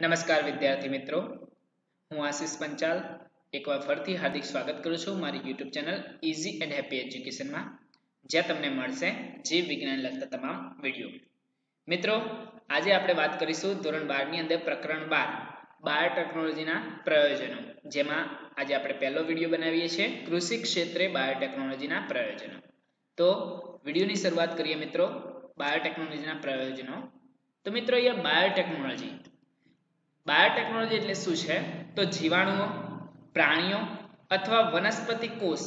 નમસ્કાર વિદ્યાર્થી મિત્રો. હું આશિષ પંચાલ. એકવાર ફરીથી હાર્દિક સ્વાગત કરું છું મારી YouTube channel easy and happy એજ્યુકેશનમાં જ્યાં તમને મળશે જીવ વિજ્ઞાન લગતા તમામ વીડિયો. મિત્રો, આજે આપણે વાત કરીશું ધોરણ બારની અંદર પ્રકરણ બાર બાયોટેકનોલોજીના પ્રયોજનો, જેમાં આજે આપણે પહેલો વીડિયો બનાવીએ છીએ, કૃષિ ક્ષેત્રે બાયોટેકનોલોજીના પ્રયોજનો. તો વિડીયોની શરૂઆત કરીએ મિત્રો બાયોટેકનોલોજીના પ્રયોજનો. તો મિત્રો, અહીંયા બાયોટેકનોલોજી બાયોટેકનોલોજી એટલે શું છે? તો જીવાણુઓ, પ્રાણીઓ અથવા વનસ્પતિ કોષ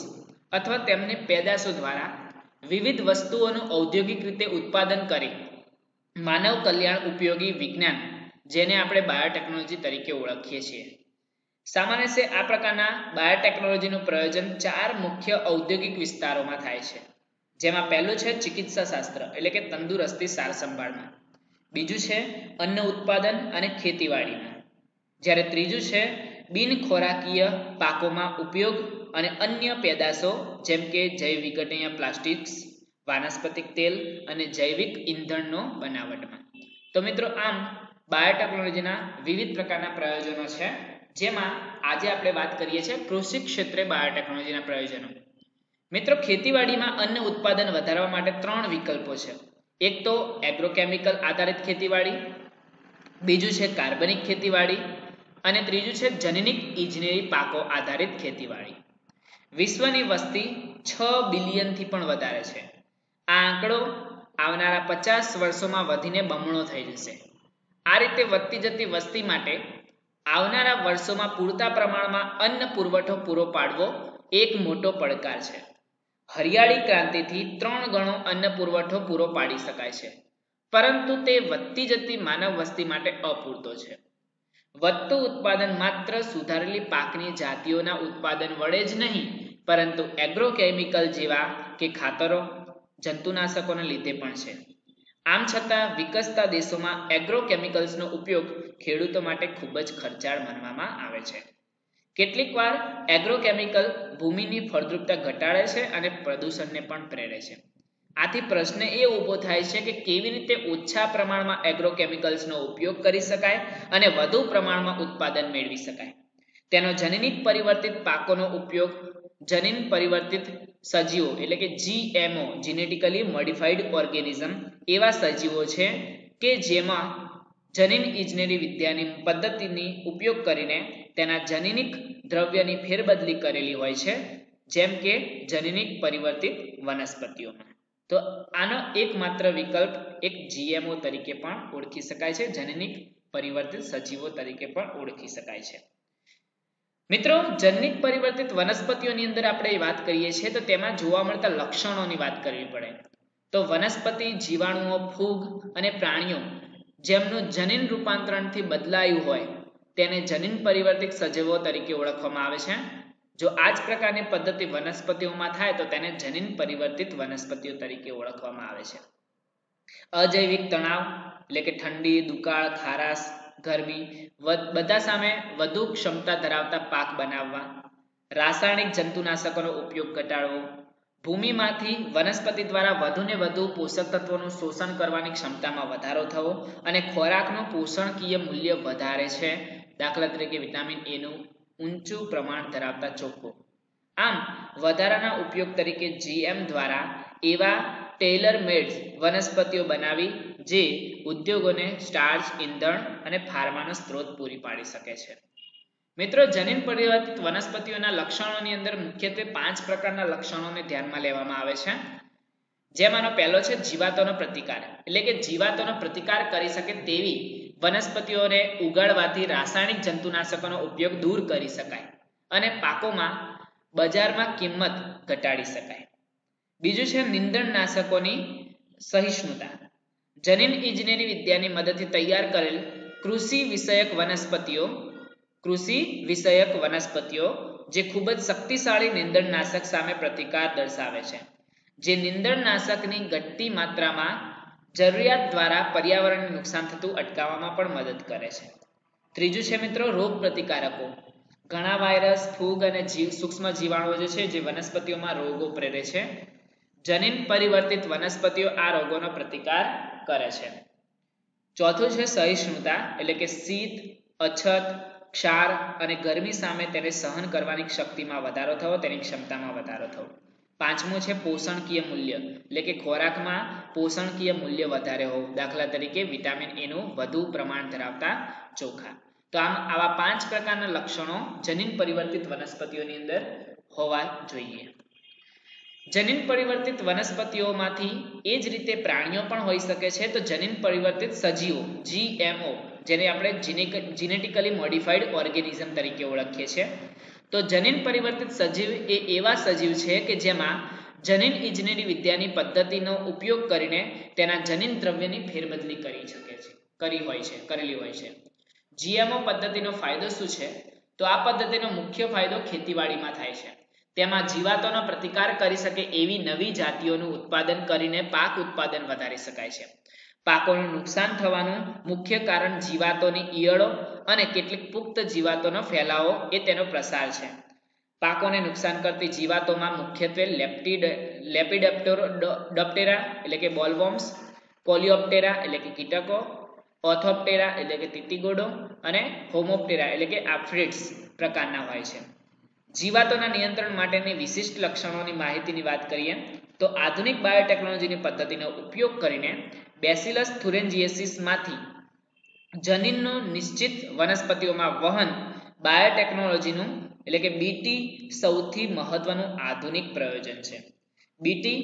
અથવા તેમની પેદાશો દ્વારા વિવિધ વસ્તુઓનું ઔદ્યોગિક રીતે ઉત્પાદન કરી માનવ કલ્યાણ ઉપયોગી વિજ્ઞાન, જેને આપણે બાયોટેકનોલોજી તરીકે ઓળખીએ છીએ. સામાન્ય છે આ પ્રકારના બાયોટેકનોલોજીનું પ્રયોજન ચાર મુખ્ય ઔદ્યોગિક વિસ્તારોમાં થાય છે. જેમાં પહેલું છે ચિકિત્સા શાસ્ત્ર એટલે કે તંદુરસ્તી સાર સંભાળમાં. બીજું છે અન્ન ઉત્પાદન અને ખેતીવાડીમાં. જ્યારે ત્રીજું છે બિન ખોરાકીય પાકોમાં ઉપયોગ અને અન્ય પેદાશો, જેમ કે જૈવ વિઘટનીય પ્લાસ્ટિક્સ, વાનસ્પતિક તેલ અને જૈવિક ઈંધણનો બનાવટમાં. તો મિત્રો આમ, બાયોટેકનોલોજીના વિવિધ પ્રકારના પ્રયોજનો છે, જેમાં આજે આપણે વાત કરીએ છીએ કૃષિ ક્ષેત્રે બાયોટેકનોલોજીના પ્રયોજનો. મિત્રો, ખેતીવાડીમાં અન્ન ઉત્પાદન વધારવા માટે ત્રણ વિકલ્પો છે. એક તો એગ્રોકેમિકલ આધારિત ખેતીવાડી, બીજું છે કાર્બનિક ખેતીવાડી અને ત્રીજું છે જનનિક ઇજનેરી પાકો આધારિત ખેતીવાડી. વિશ્વની વસ્તી છ બિલિયનથી પણ વધારે છે. આ આંકડો આવનારા પચાસ વર્ષોમાં વધીને બમણો થઈ જશે. આ રીતે વધતી જતી વસ્તી માટે આવનારા વર્ષોમાં પૂરતા પ્રમાણમાં અન્ન પુરવઠો પૂરો પાડવો એક મોટો પડકાર છે. હરિયાળી ક્રાંતિથી ત્રણ ગણો અન્ન પુરવઠો પૂરો પાડી શકાય છે. પરંતુ તે વધતી જતી માનવ વસ્તી માટે અપૂરતો છે. વધતું ઉત્પાદન માત્ર સુધારેલી પાકની જાતિઓના ઉત્પાદન વડે જ નહીં, પરંતુ એગ્રોકેમિકલ જેવા કે ખાતરો, જંતુનાશકોને લીધે પણ છે. આમ છતાં, વિકસતા દેશોમાં એગ્રોકેમિકલ્સનો ઉપયોગ ખેડૂતો માટે ખૂબ જ ખર્ચાળ માનવામાં આવે છે. કેટલીક વાર એગ્રોકેમિકલ ભૂમિની ફળદ્રુપતા ઘટાડે છે અને પ્રદૂષણને પણ પ્રેરે છે. આથી પ્રશ્ન એ ઊભો થાય છે કે કેવી રીતે ઓછા પ્રમાણમાં એગ્રોકેમિકલ્સનો ઉપયોગ કરી શકાય અને વધુ પ્રમાણમાં ઉત્પાદન મેળવી શકાય. તેનો જનનિક પરિવર્તિત પાકોનો ઉપયોગ, જનીન પરિવર્તિત સજીવો એટલે કે જીએમઓ જીનેટિકલી મોડિફાઈડ ઓર્ગેનિઝમ એવા સજીવો છે કે જેમાં જનીન ઇજનેરી વિદ્યાની પદ્ધતિની ઉપયોગ કરીને તેના જનીનિક દ્રવ્યની ફેરબદલી કરેલી હોય છે, જેમ કે જનીનિક પરિવર્તિત વનસ્પતિઓમાં તો આનો એકમાત્ર વિકલ્પ એક જીએમઓ તરીકે પણ ઓળખી શકાય છે, જનીનિક પરિવર્તિત સજીવો તરીકે પણ ઓળખી શકાય છે. મિત્રો, જનનિક પરિવર્તિત વનસ્પતિઓની અંદર આપણે વાત કરીએ છીએ, તો તેમાં જોવા મળતા લક્ષણોની વાત કરવી પડે. તો વનસ્પતિ, જીવાણુઓ, ફૂગ અને પ્રાણીઓ જેમનું જનીન રૂપાંતરણથી બદલાયું હોય તેને જનીન પરિવર્તિત સજીવો તરીકે ઓળખવામાં આવે છે. જો આ જ પ્રકારની પદ્ધતિ વનસ્પતિઓમાં થાય તો તેને જનીન પરિવર્તિત વનસ્પતિઓ તરીકે ઓળખવામાં આવે છે. અજૈવિક તણાવ, એટલે કે ઠંડી, દુકાળ, ખારાશ, ગરમી બધા સામે વધુ ક્ષમતા ધરાવતા પાક બનાવવા, રાસાયણિક જંતુનાશકોનો ઉપયોગ ઘટાડવો, ભૂમિમાંથી વનસ્પતિ દ્વારા વધુને વધુ પોષક તત્વોનું શોષણ કરવાની ક્ષમતામાં વધારો થવો અને ખોરાકનું પોષણકીય મૂલ્ય વધારે છે. દાખલા તરીકે વિટામિન એનું ઊંચું પ્રમાણ ધરાવતા ચોખ્ખો આમ, વધારાના ઉપયોગ તરીકે જીએમ દ્વારા એવા ટેલર મેડ વનસ્પતિઓ બનાવી જે ઉદ્યોગોને સ્ટાર્ચ ઈંધણ અને ફાર્માનો સ્ત્રોત પૂરી પાડી શકે છે. મિત્રો, જનીન પરિવર્તિત વનસ્પતિઓના લક્ષણોની અંદર મુખ્યત્વે પાંચ પ્રકારના લક્ષણોને ધ્યાનમાં લેવામાં આવે છે. જેમાંનો પહેલો છે જીવાતોનો પ્રતિકાર. એટલે કે જીવાતોનો પ્રતિકાર કરી શકે તેવી વનસ્પતિઓને ઉગાડવાથી રાસાયણિક જંતુનાશકોનો ઉપયોગ દૂર કરી શકાય અને પાકોમાં બજારમાં કિંમત ઘટાડી શકાય. બીજું છે નિંદણનાશકોની સહિષ્ણુતા. જનીન ઇજનેરી વિદ્યાની મદદથી તૈયાર કરેલ કૃષિ વિષયક વનસ્પતિઓ, કૃષિ વિષયક વનસ્પતિઓ, જે ખૂબ જ શક્તિશાળી નિંદણનાશક સામે પ્રતિકાર દર્શાવે છે. જે નિંદણનાશકની ઘટતી માત્રામાં જરૂરિયાત દ્વારા પર્યાવરણને નુકસાન થતું અટકાવવામાં પણ મદદ કરે છે. ત્રીજું છે મિત્રો, રોગ પ્રતિકારકો. ઘણા વાયરસ, ફૂગ અને જીવ, સૂક્ષ્મ જીવાણુઓ જે છે, જે વનસ્પતિઓમાં રોગો પ્રેરે છે. જનીન પરિવર્તિત વનસ્પતિઓ આ રોગોનો પ્રતિકાર કરે છે. ચોથું છે સહિષ્ણુતા, એટલે કે શીત, અછત, ક્ષાર અને ગરમી સામે તેને સહન કરવાની શક્તિમાં વધારો થવો, તેની ક્ષમતામાં વધારો થવો. પાંચમું છે પોષણકીય મૂલ્ય. એટલે કે ખોરાકમાં પોષણકીય મૂલ્ય વધારે હોવું. દાખલા તરીકે વિટામિન એનું વધુ પ્રમાણ ધરાવતા ચોખા. તો આમ આવા પાંચ પ્રકારના લક્ષણો જનીન પરિવર્તિત વનસ્પતિઓની અંદર હોવા જોઈએ. જનીન પરિવર્તિત વનસ્પતિઓમાંથી એ જ રીતે પ્રાણીઓ પણ હોઈ શકે છે. તો જનીન પરિવર્તિત સજીવો જીએમઓ જેને આપણે જીનેટિકલી મોડિફાઈડ ઓર્ગેનિઝમ તરીકે ઓળખીએ છીએ. તો જનીન પરિવર્તિત સજીવ એ એવા સજીવ છે કે જેમાં જનીન ઇજનેરી વિદ્યાની પદ્ધતિનો ઉપયોગ કરીને તેના જનીન દ્રવ્યની ફેરબદલી કરી શકે છે, કરી હોય છે, કરેલી હોય છે. જીએમઓ પદ્ધતિનો ફાયદો શું છે? તો આ પદ્ધતિનો મુખ્ય ફાયદો ખેતીવાડીમાં થાય છે. તેમાં જીવાતોનો પ્રતિકાર કરી શકે એવી નવી જાતિઓનું ઉત્પાદન કરીને પાક ઉત્પાદન વધારી શકાય છે. પાકોનું નુકસાન થવાનું મુખ્ય કારણ જીવાતોની ઈયળો અને કેટલીક પુખ્ત જીવાતોનો ફેલાવો એ તેનો પ્રસાર છે. પાકોને નુકસાન કરતી જીવાતોમાં મુખ્યત્વે લેપ્ટિડ, લેપિડપ્ટેરા એટલે કે બોલવોમ્સ કોલિયોપ્ટેરા એટલે કે કીટકો, ઓથોપ્ટેરા એટલે કે તિતિગોડો અને હોમોપ્ટેરા એટલે કે આફ્રિડ્સ પ્રકારના હોય છે. જીવાતોના નિયંત્રણ માટેની વિશિષ્ટ લક્ષણોની માહિતીની વાત કરીએ, તો આધુનિક બાયોટેકનોલોજીની પદ્ધતિનો ઉપયોગ કરીને બેસિલસ થુરેન્જીએસિસમાંથી જનીનનું નિશ્ચિત વનસ્પતિઓમાં વહન બાયોટેકનોલોજીનું, એટલે કે બીટી સૌથી મહત્વનું આધુનિક પ્રયોજન છે. બીટી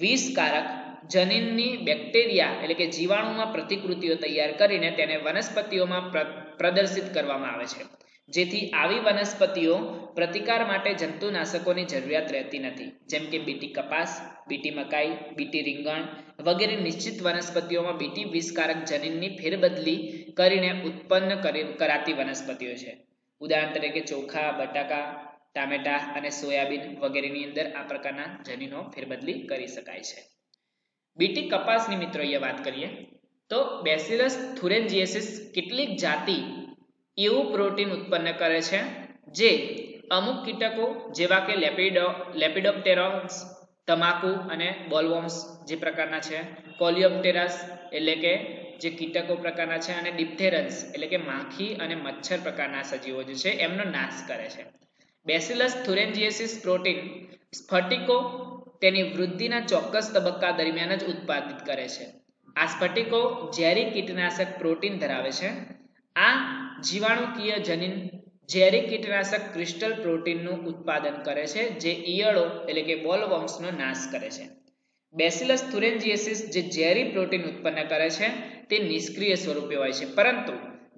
વિષકારક જનીનની બેક્ટેરિયા, એટલે કે જીવાણુમાં પ્રતિકૃતિઓ તૈયાર કરીને તેને વનસ્પતિઓમાં પ્રદર્શિત કરવામાં આવે છે. જેથી આવી વનસ્પતિઓ પ્રતિકાર માટે જંતુનાશકોની જરૂરિયાત રહેતી નથી. જેમ કે બીટી કપાસ, બીટી મકાઈ, બીટી રીંગણ વગેરે નિશ્ચિત વનસ્પતિઓમાં બીટી વિષકારક જનીનની ફેરબદલી કરીને ઉત્પન્ન કરાતી વનસ્પતિઓ છે. ઉદાહરણ તરીકે ચોખા, બટાકા, ટામેટા અને સોયાબીન વગેરેની અંદર આ પ્રકારના જનીનો ફેરબદલી કરી શકાય છે. બીટી કપાસની મિત્રો અહીંયા વાત કરીએ તો બેસિલસ થુરેન્જીએસિસ કેટલીક જાતિ એવું પ્રોટીન ઉત્પન્ન કરે છે જે અમુક કીટકો જેવા કે લેપિડો, લેપિડોપ્ટેરોન્સ, તમાકુ અને બોલવોમ્સ જે પ્રકારના છે, કોલિયોપ્ટેરાસ એટલે કે જે કીટકો પ્રકારના છે અને ડિપ્થેરન્સ એટલે કે માખી અને મચ્છર પ્રકારના સજીવો જે છે એમનો નાશ કરે છે. બેસિલસ થુરેન્જીએસિસ પ્રોટીન સ્ફટિકો તેની વૃદ્ધિના ચોક્કસ તબક્કા દરમિયાન જ ઉત્પાદિત કરે છે. આ સ્ફટિકો ઝેરી કીટનાશક પ્રોટીન ધરાવે છે આ જીવાણુકીય જનીન ઝેરી કીટનાશક ક્રિસ્ટલ પ્રોટીનનું ઉત્પાદન કરે છે, જે ઈયળો એટલે કે બોલવોમ્સનો નાશ કરે છે. બેસિલસ થુરેન્જીએસિસ જે ઝેરી પ્રોટીન ઉત્પન્ન કરે છે, તે નિષ્ક્રિય સ્વરૂપે હોય છે. પરંતુ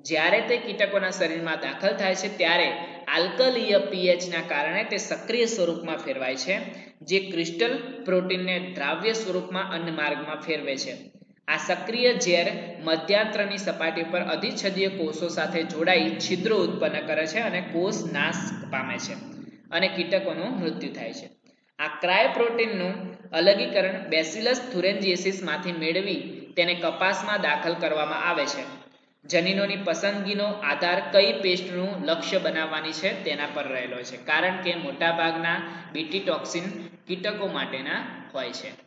જ્યારે તે કીટકોના શરીરમાં દાખલ થાય છે, ત્યારે આલ્કલીય પીએચના કારણે તે સક્રિય સ્વરૂપમાં ફેરવાય છે, જે ક્રિસ્ટલ પ્રોટીનને દ્રાવ્ય સ્વરૂપમાં અન્ન માર્ગમાં ફેરવે છે. આ સક્રિય ઝેર મધ્યાંત્રની સપાટી પર અધિચ્છદીય કોષો સાથે જોડાઈ છિદ્રો ઉત્પન્ન કરે છે અને કોષ નાશ પામે છે અને કીટકોનું મૃત્યુ થાય છે. આ ક્રાય પ્રોટીનનું અલગીકરણ બેસિલસ થુરેન્જીએસિસમાંથી મેળવી તેને કપાસમાં દાખલ કરવામાં આવે છે. જનીનોની પસંદગીનો આધાર કઈ પેસ્ટનું લક્ષ્ય બનાવવાની છે તેના પર રહેલો છે, કારણ કે મોટાભાગના બીટી ટોક્સિન કીટકો માટેના હોય છે.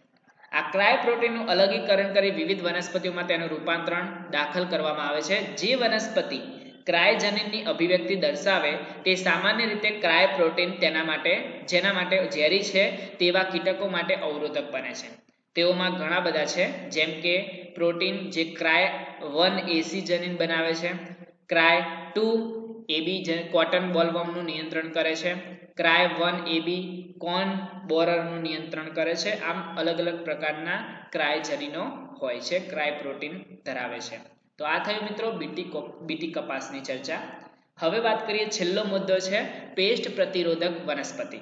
આ ક્રાયપ્રોટીનનું અલગીકરણ કરી વિવિધ વનસ્પતિઓમાં તેનું રૂપાંતરણ દાખલ કરવામાં આવે છે. જે વનસ્પતિ ક્રાયજનિનની અભિવ્યક્તિ દર્શાવે તે સામાન્ય રીતે ક્રાય પ્રોટીન તેના માટે, જેના માટે ઝેરી છે તેવા કીટકો માટે અવરોધક બને છે. તેઓમાં ઘણા બધા છે, જેમ કે પ્રોટીન જે ક્રાય વન એસી જનીન બનાવે છે, ક્રાય ટુ એબી કોટન બોલવોમનું નિયંત્રણ કરે છે ક્રાય વન એબી કોન બોરરનું નિયંત્રણ કરે છે? આમ અલગ અલગ પ્રકારના ક્રાય જનીનો હોય છે. ક્રાય પ્રોટીન ધરાવે છે. તો આ થયું મિત્રો બીટી બીટી કપાસની ચર્ચા. હવે વાત કરીએ છેલ્લો મુદ્દો છે પેસ્ટ પ્રતિરોધક વનસ્પતિ.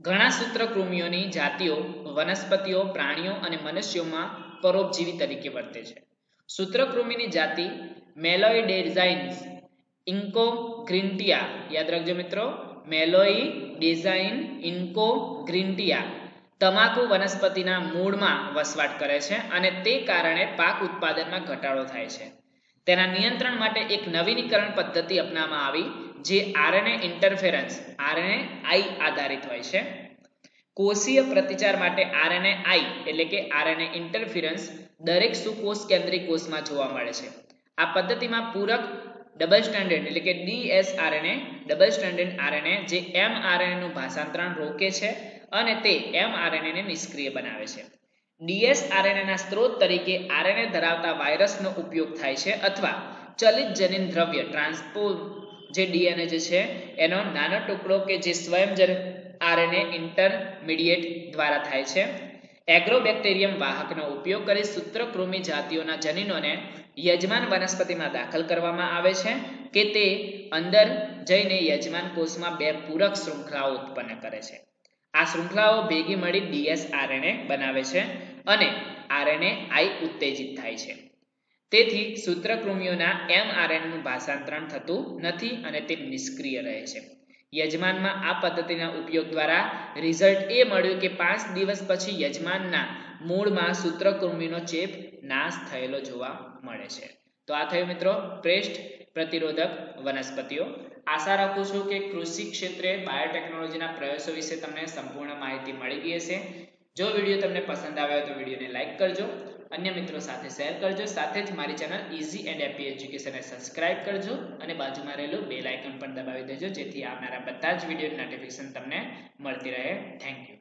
ઘણા સૂત્રકૃમિઓની જાતિઓ વનસ્પતિઓ, પ્રાણીઓ અને મનુષ્યોમાં પરોપજીવી તરીકે વર્તે છે. સૂત્રકૃમિની જાતિ મેલોઇડેઝાઇન્સ ઇન્કો ગ્રીન્ટિયા યાદ રાખજો મિત્રો મેલોઈ, ડિઝાઇન, ઇન્કો, ગ્રીન્ટિયા તમાકુ વનસ્પતિના મૂળમાં વસવાટ કરે છે અને તે કારણે પાક ઉત્પાદનમાં ઘટાડો થાય છે. તેના નિયંત્રણ માટે એક નવીનીકરણ પદ્ધતિ અપનાવવામાં આવી, જે આરએનએ ઇન્ટરફેરન્સ આરએનએ આઈ આધારિત હોય છે. કોષીય પ્રતિચાર માટે આરએનએ આઈ એટલે કે આરએનએ ઇન્ટરફિરન્સ દરેક સુકોષ કેન્દ્રીય કોષમાં જોવા મળે છે. આ પદ્ધતિમાં પૂરક ડબલ સ્ટેન્ડર્ડ એટલે કે ડીએસઆરએનએ ડબલ સ્ટેન્ડર્ડ આરએનએ જે એમઆરએનએ નું ભાષાંતરણ રોકે છે અને તે એમઆરએનએ ને નિષ્ક્રિય બનાવે છે. ડીએસઆરએનએ ના સ્ત્રોત તરીકે આરએનએ ધરાવતા વાયરસનો ઉપયોગ થાય છે અથવા ચલિત જનીન દ્રવ્ય ટ્રાન્સપોઝ જે ડીએનએ જે છે, એનો નાનો ટુકડો કે જે સ્વયંજન આરએનએ ઇન્ટરમીડિયેટ દ્વારા થાય છે. એગ્રોબેક્ટેરિયમ વાહકનો ઉપયોગ કરી સૂત્રકૃમિ જાતિઓના જનીનોને યજમાન વનસ્પતિમાં દાખલ કરવામાં આવે છે કે તે અંદર જઈને યજમાન કોષમાં બે પૂરક શૃંખલાઓ ઉત્પન્ન કરે છે. આ શૃંખલાઓ ભેગી મળી ડીએસ આરએનએ બનાવે છે અને આરએનએ આઈ ઉત્તેજિત થાય છે. તેથી સૂત્રકૃમિઓના એમઆરએનનું ભાષાંતરણ થતું નથી અને તે નિષ્ક્રિય રહે છે. યજમાનમાં આ પદ્ધતિના ઉપયોગ દ્વારા રિઝલ્ટ એ મળ્યું કે પાંચ દિવસ પછી યજમાનના મૂળમાં સૂત્રકૃમિનો ચેપ નાશ થયેલો જોવા મળે છે. તો આ થયું મિત્રો પ્રેસ્ટ પ્રતિરોધક વનસ્પતિઓ. આશા રાખું છું કે કૃષિ ક્ષેત્રે બાયોટેકનોલોજીના પ્રયાસો વિશે તમને સંપૂર્ણ માહિતી મળી ગઈ હશે. જો વીડિયો તમને પસંદ આવ્યો તો વિડીયોને લાઇક કરજો. અન્ય મિત્રો સાથે શેર કરજો. સાથે જ મારી ચેનલ ઇઝી એન્ડ હેપી એજ્યુકેશનને સબસ્ક્રાઇબ કરજો અને બાજુમાં રહેલું બેલ આઇકન પણ દબાવી દેજો જેથી આવનારા બધા જ વીડિયો નોટિફિકેશન તમને મળતી રહે. Thank you